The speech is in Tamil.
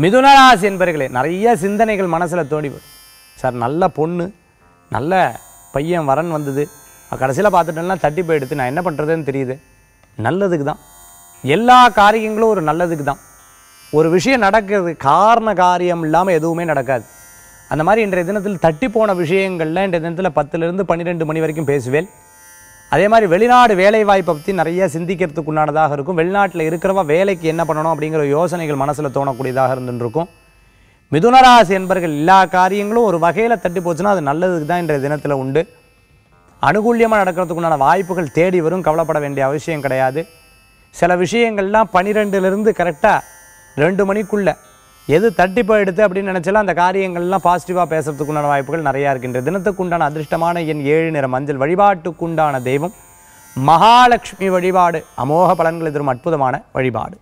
மிதுனராசி என்பர்களே நிறைய சிந்தனைகள் மனசில் தோண்டி சார் நல்ல பொண்ணு நல்ல பையன் வரன் வந்தது. கடைசியில் பார்த்துட்டேன்னா தட்டி போயிடுத்து நான் என்ன பண்ணுறதுன்னு தெரியுது. நல்லதுக்கு தான். எல்லா காரியங்களும் ஒரு நல்லதுக்கு தான். ஒரு விஷயம் நடக்கிறது காரண காரியம் இல்லாமல் எதுவுமே நடக்காது. அந்த மாதிரி இன்றைய தினத்தில் தட்டி போன விஷயங்கள்ல இன்றைய தினத்தில் பத்துலேருந்து பன்னிரெண்டு மணி வரைக்கும் பேசுவேன். அதே மாதிரி வெளிநாடு வேலைவாய்ப்பை பற்றி நிறைய சிந்திக்கிறதுக்கு உண்டானதாக இருக்கும். வெளிநாட்டில் இருக்கிறவ வேலைக்கு என்ன பண்ணணும் அப்படிங்கிற யோசனைகள் மனசில் தோணக்கூடியதாக இருந்துருக்கும். மிதுனராசி என்பர்கள் எல்லா காரியங்களும் ஒரு வகையில் தட்டி போச்சுன்னா அது நல்லதுக்கு தான் இன்றைய தினத்தில் உண்டு. அனுகூல்யமாக நடக்கிறதுக்குண்டான வாய்ப்புகள் தேடி வரும். கவலைப்பட வேண்டிய அவசியம் கிடையாது. சில விஷயங்கள்லாம் பனிரெண்டுலேருந்து கரெக்டாக ரெண்டு மணிக்குள்ளே எது தட்டி போயிடுது அப்படின்னு நினச்சாலும் அந்த காரியங்கள்லாம் பாசிட்டிவாக பேசுறதுக்குண்டான வாய்ப்புகள் நிறையா இருக்கின்றது. தினத்துக்குண்டான அதிர்ஷ்டமான என் ஏழு நிற மஞ்சள் வழிபாட்டுக்குண்டான தெய்வம். மகாலட்சுமி வழிபாடு அமோக பலன்கள் தரும் அற்புதமான வழிபாடு.